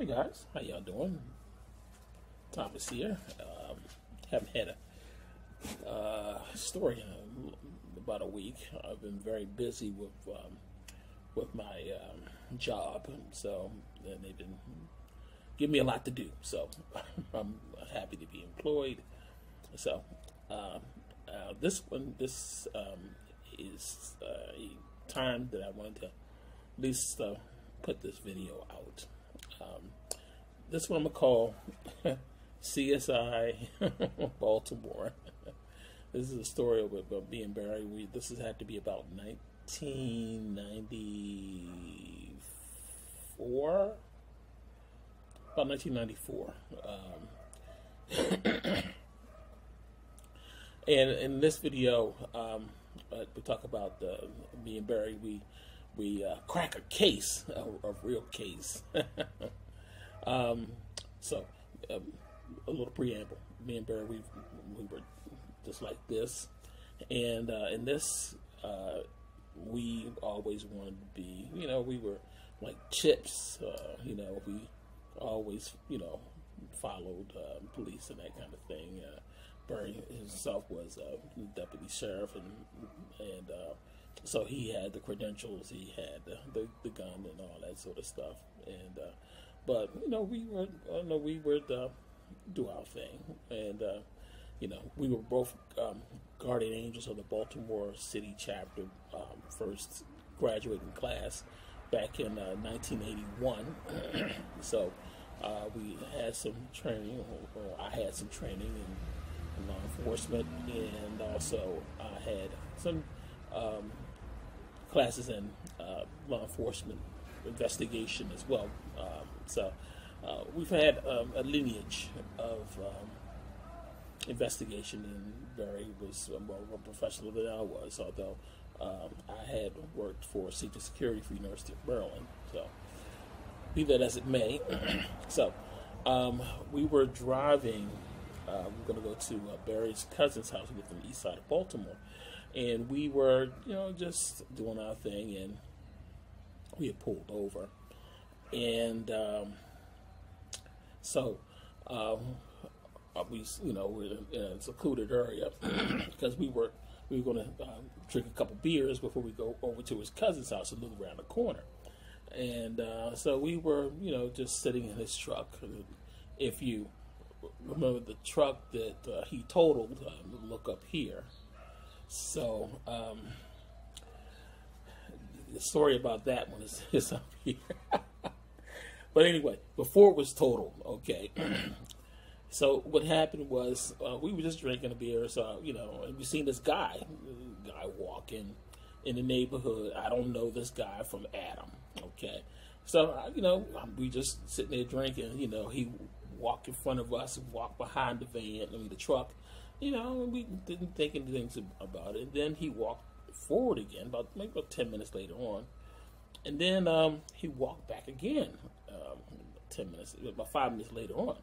Hey guys, how y'all doing? Thomas here. Um, haven't had a uh, story in about a week. I've been very busy with um, with my um, job, so and they've been giving me a lot to do. So I'm happy to be employed. So um, uh, this one, this um, is uh, a time that I wanted to at least uh, put this video out. Um, this one I'm gonna call CSI Baltimore. this is a story about being buried. We this has had to be about 1994, about 1994. Um, and in this video, um, uh, we talk about uh, being buried. We we uh, crack a case, a, a real case. Um, so, um, a little preamble. Me and Barry, we we were just like this, and uh, in this, uh, we always wanted to be. You know, we were like chips. Uh, you know, we always, you know, followed uh, police and that kind of thing. Uh, Barry himself was a deputy sheriff, and and uh, so he had the credentials, he had the, the, the, gun and all that sort of stuff. And but you know we were, I know we were the, do our thing, and uh, you know we were both um, guardian angels of the Baltimore City chapter, um, first graduating class back in 1981. Uh, so. Uh, we had some training, or, I had some training in law enforcement, and also I had some um, classes in uh, law enforcement investigation as well. Um, so uh, we've had um, a lineage of um, investigation, and Barry was more of a professional than I was, although um, I had worked for Secret Security for University of Maryland. So be that as it may, so um, we were driving uh, we're going to go to uh, Barry's cousin's house. We live on the east side of Baltimore. And we were, you know, just doing our thing, and we had pulled over. And um, so um, uh, we, you know, we're in a secluded area because we were we were going to uh, drink a couple beers before we go over to his cousin's house and look around the corner. And uh, so we were, you know, just sitting in his truck. If you remember the truck that uh, he totaled. Uh, look up here. So um, the story about that one is, is up here. but anyway, before it was total, okay. so what happened was uh, we were just drinking a beer, so you know, and we seen this guy, guy walking in the neighborhood. I don't know this guy from Adam, okay. So you know, we just sitting there drinking. You know, he walked in front of us, walked behind the van, I mean the truck. You know, we didn't think anything about it. And then he walked forward again, about maybe about ten minutes later on, and then um, he walked back again, um, ten minutes, about five minutes later on.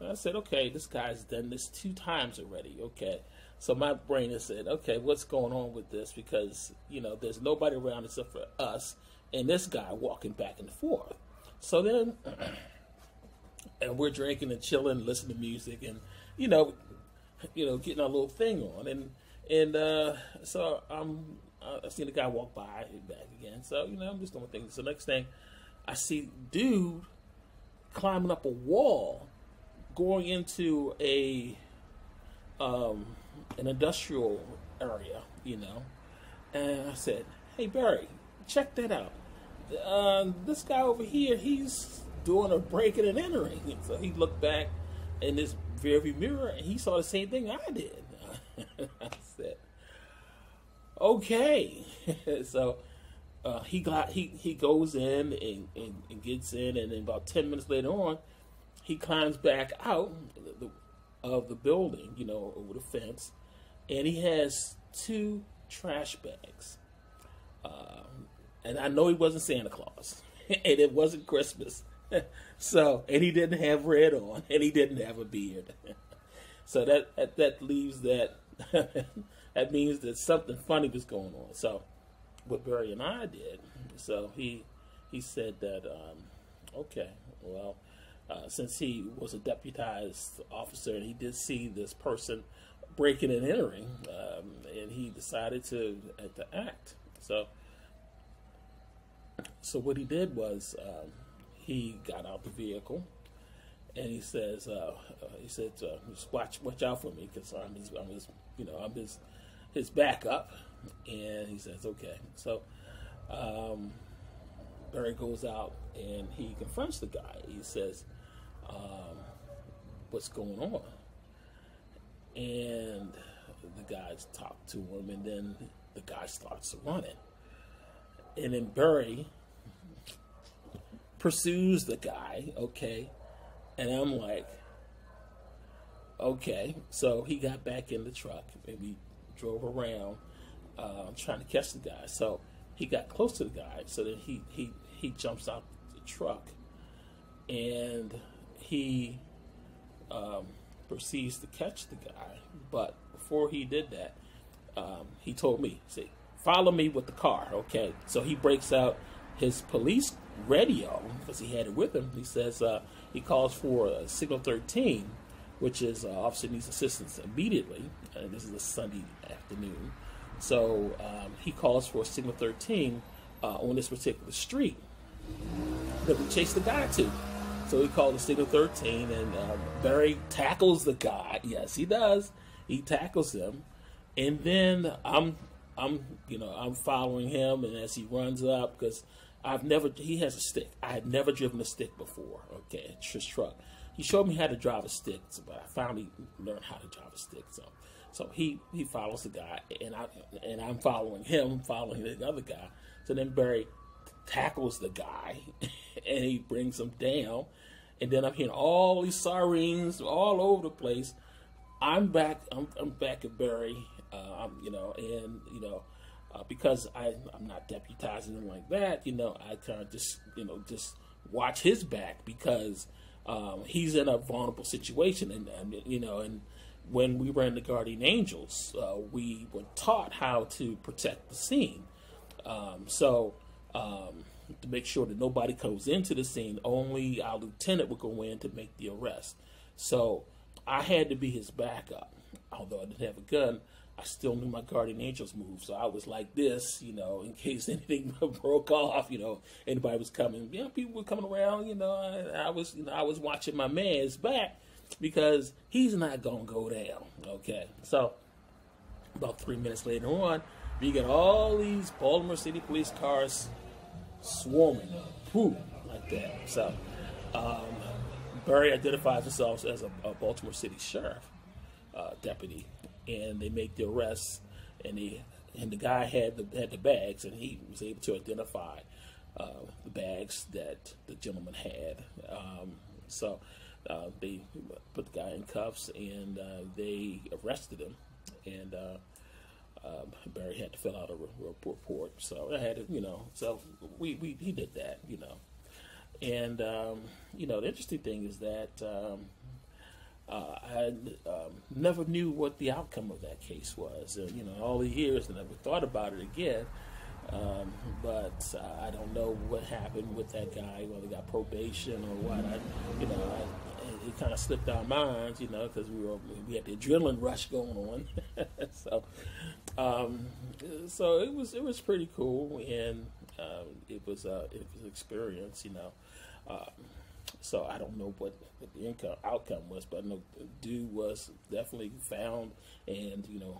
And I said, okay, this guy's done this two times already. Okay, so my brain has said, okay, what's going on with this? Because you know, there's nobody around except for us and this guy walking back and forth. So then. and we're drinking and chilling, listening to music, and you know, you know, getting our little thing on, and and uh, so I'm I see the guy walk by back again. So you know, I'm just doing things. So next thing, I see dude climbing up a wall, going into a um, an industrial area, you know, and I said, "Hey Barry, check that out. Uh, this guy over here, he's doing a breaking and entering. So he looked back in this rearview mirror and he saw the same thing I did. I said, okay. so uh, he got he, he goes in and, and, and, gets in, and then about 10 minutes later on, he climbs back out of the building, you know, over the fence, and he has two trash bags. Uh, and I know he wasn't Santa Claus, and it wasn't Christmas. so, and he didn't have red on, and he didn't have a beard. so that, that that leaves that that means that something funny was going on. So, what Barry and I did, so he he said that, um, okay, well, uh, since he was a deputized officer and he did see this person breaking and entering, um, and he decided to to act. So, so what he did was um, he got out the vehicle and he says, uh, uh, he said, uh, just watch, watch out for me because I'm his, I'm his, you know, I'm his, his backup. And he says, okay. So um, Barry goes out and he confronts the guy. He says, um, what's going on? And the guys talk to him, and then the guy starts running. And then Barry pursues the guy, okay? And I'm like, okay. So he got back in the truck and we drove around uh, trying to catch the guy. So he got close to the guy. So then he, he, he jumps out the truck and he um, proceeds to catch the guy. But before he did that, um, he told me, "Say, follow me with the car." Okay, so he breaks out his police radio because he had it with him. He says uh, he calls for uh, signal 13, which is uh, officer needs assistance immediately. This is a Sunday afternoon, so um, he calls for signal 13 uh, on this particular street that we chase the guy to. So he called the signal 13, and uh, Barry tackles the guy. Yes, he does. He tackles him, and then I'm, I'm, you know, I'm following him, and as he runs up, because I've never, he has a stick. I had never driven a stick before. Okay, his truck. He showed me how to drive a stick, but I finally learned how to drive a stick. So, so he he follows the guy, and I and I'm following him, following the other guy. So then Barry tackles the guy, and he brings him down and then I'm hearing all these sirens all over the place. I'm back. I'm, I'm back at Barry. Uh, I'm, you know, and you know, uh, because I I'm not deputizing him like that. You know, I kind of just you know just watch his back because um, he's in a vulnerable situation, and, and, you know, and when we in the Guardian Angels, uh, we were taught how to protect the scene. Um, so. Um, to make sure that nobody comes into the scene. Only our lieutenant would go in to make the arrest. So I had to be his backup. Although I didn't have a gun, I still knew my guardian angels move. So I was like this, you know, in case anything broke off, you know, anybody was coming. You know, people were coming around, you know, I, I was, you know, I was watching my man's back because he's not gonna go down. Okay, so about three minutes later on, we get all these Baltimore City police cars swarming, whoo, like that. So, um, Barry identifies himself as a, a Baltimore City sheriff uh, deputy, and they make the arrest, and he and the guy had the had the bags, and he was able to identify uh, the bags that the gentleman had. Um, so uh, they put the guy in cuffs, and uh, they arrested him, and uh, um, Barry had to fill out a re- report, so I had to, you know, so we, we he did that, you know, and um, you know the interesting thing is that um, uh, I um, never knew what the outcome of that case was, and you know all the years, I never thought about it again. Um, but uh, I don't know what happened with that guy, whether he got probation or what. I, you know, I, it kind of slipped our minds, you know, because we were we had the adrenaline rush going on. so, um, so it was it was pretty cool, and uh, it was uh, it was an experience, you know. So I don't know what, the income outcome was, but no, dude was definitely found and you know,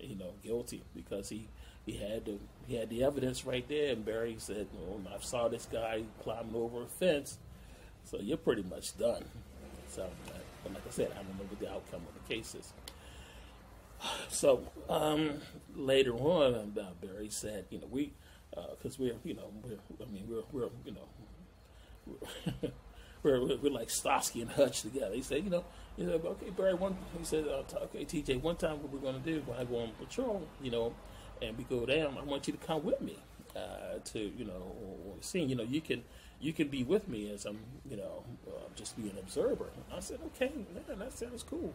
you know, guilty because he he had the he had the evidence right there, and Barry said, "Well, I saw this guy climbing over a fence, so you're pretty much done." So, but like I said, I don't know what the outcome of the case is. So um, later on, uh, Barry said, "You know, we because uh, we're you know we're I mean we're we're you know." We're, we're, we're, like Starsky and Hutch together. He said, you know, he said, okay, Barry, one, he said, uh, okay, TJ, one time what we're going to do when I go on patrol, you know, and we go down, I want you to come with me uh, to you know scene. You know, you can you can be with me as I'm you know uh, just be an observer. And I said, okay, man, that sounds cool.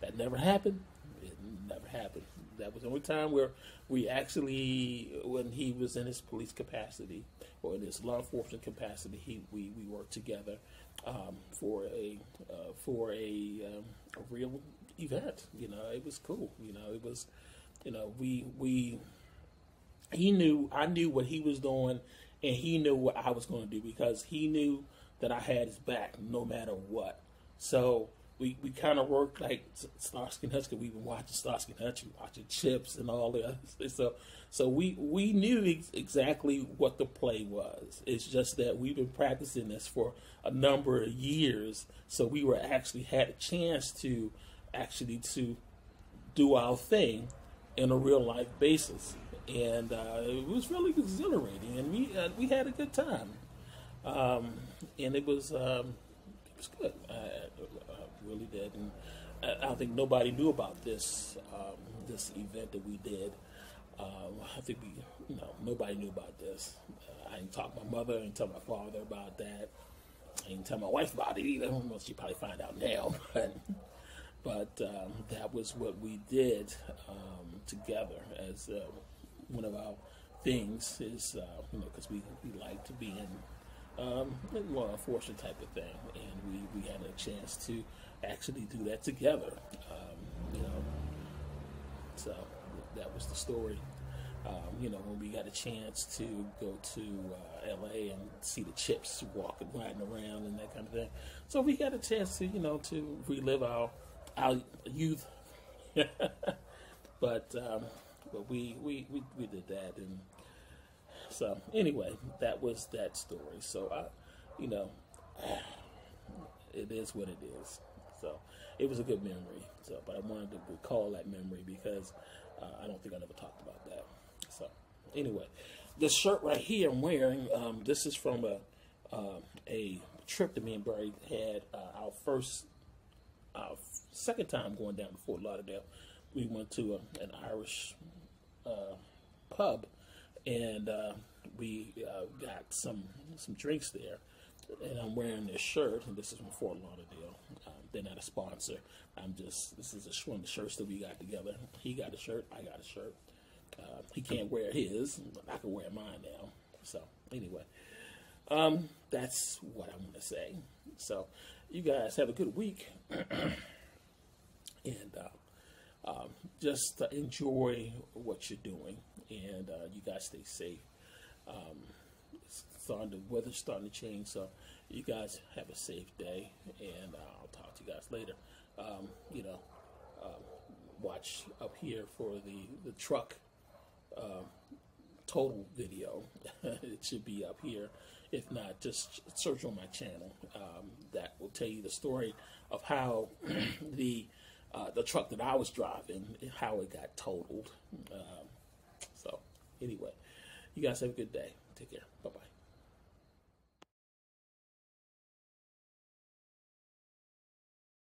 That never happened. It never happened. That was the only time where we actually, when he was in his police capacity or in his law enforcement capacity, he we, we worked together um, for a uh, for a, um, a real event. You know, it was cool. You know, it was, you know, we we he knew I knew what he was doing, and he knew what I was going to do because he knew that I had his back no matter what. So we, we kind of worked like Starsky and Hutch because we've been watching Starsky and Hutch, watching Chips and all the other So so we we knew ex- exactly what the play was. It's just that we've been practicing this for a number of years, so we were actually had a chance to actually to do our thing in a real life basis, and uh, it was really exhilarating, and we uh, we had a good time, um, and it was um, it was good. I, I really did, and I, I, think nobody knew about this um, this event that we did. Um, I think we, you know, nobody knew about this. Uh, I didn't talk to my mother, I didn't tell my father about that. I didn't tell my wife about it either. Well, she probably find out now, but but um, that was what we did um, together as uh, one of our things is uh, you know because we, we like to be in um, law enforcement type of thing and we, we had a chance to actually do that together um, you know so that was the story um, you know, when we got a chance to go to uh, LA and see the chips walking, riding around, and that kind of thing. So we got a chance to, you know, to relive our our youth. but um, but we, we, we, we did that, and so anyway, that was that story. So I, you know, it is what it is. So it was a good memory. So, but I wanted to recall that memory because uh, I don't think I ever talked about that. So anyway, this shirt right here I'm wearing, um, this is from a uh, a trip that me and Barry had. Uh, our first, our second time going down to Fort Lauderdale, we went to a, an Irish uh, pub, and uh, we uh, got some some drinks there. And I'm wearing this shirt, and this is from Fort Lauderdale. Um, they're not a sponsor. I'm just this is a, one of the shirts that we got together. He got a shirt, I got a shirt. Uh, he can't wear his, I can wear mine now. So anyway, um, that's what I'm going to say. So you guys have a good week, and uh, um, just enjoy what you're doing, and uh, you guys stay safe. Um, starting the weather's starting to change, so you guys have a safe day, and uh, I'll talk to you guys later. Um, you know, um, watch up here for the the truck uh, total video. it should be up here. If not, just search on my channel. Um, that will tell you the story of how the uh, the truck that I was driving, how it got totaled. Um, so, anyway, you guys have a good day. Take care. Bye bye.